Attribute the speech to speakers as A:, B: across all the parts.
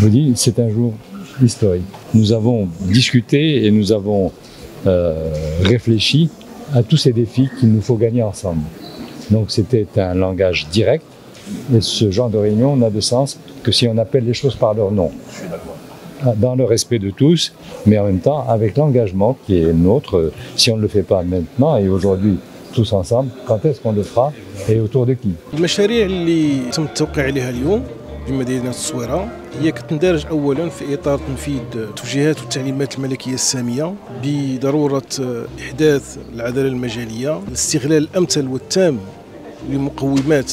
A: vous dis, c'est un jour historique. Nous avons discuté et nous avons euh, réfléchi à tous ces défis qu'il nous faut gagner ensemble. Donc c'était un langage direct et ce genre de réunion n'a de sens que si on appelle les choses par leur nom. Dans le respect de tous, mais en même temps avec l'engagement qui est nôtre. Si on ne le fait pas maintenant et aujourd'hui tous ensemble, quand est-ce qu'on le fera et autour de qui?
B: بمدينة التصويرة هي كتندرج أولا في إطار تنفيذ توجيهات والتعليمات الملكية السامية بضرورة إحداث العدالة المجالية الاستغلال الأمثل والتام لمقومات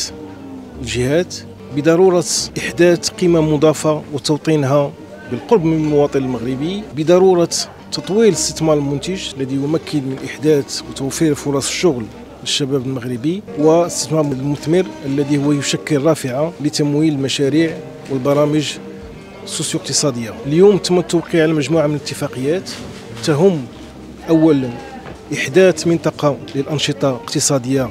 B: الجهات بضرورة إحداث قيمة مضافة وتوطينها بالقرب من المواطن المغربي بضرورة تطوير الاستثمار المنتج الذي يمكن من إحداث وتوفير فرص الشغل. للشباب المغربي واستثمار المثمر الذي هو يشكل رافعة لتمويل المشاريع والبرامج السوسيو اقتصادية اليوم تم التوقيع على مجموعة من الاتفاقيات. تهم أولا إحداث منطقة للأنشطة الاقتصادية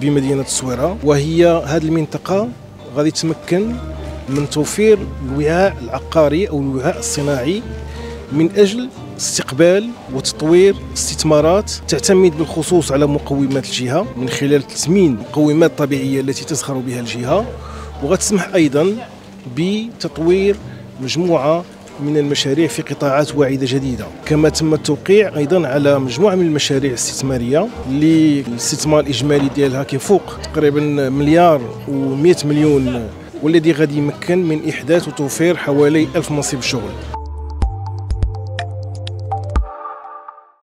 B: بمدينة الصويرة وهي هذه المنطقة غادي تمكن من توفير الوعاء العقاري أو الوعاء الصناعي من أجل استقبال وتطوير استثمارات تعتمد بالخصوص على مقومات الجهة من خلال تثمين المقومات الطبيعية التي تزخر بها الجهة وغتسمح أيضا بتطوير مجموعة من المشاريع في قطاعات واعدة جديدة. كما تم التوقيع أيضا على مجموعة من المشاريع الاستثمارية اللي الاستثمار الإجمالي ديالها كيفوق تقريبا مليار و100 مليون والذي غادي يمكن من إحداث وتوفير حوالي ألف منصب شغل.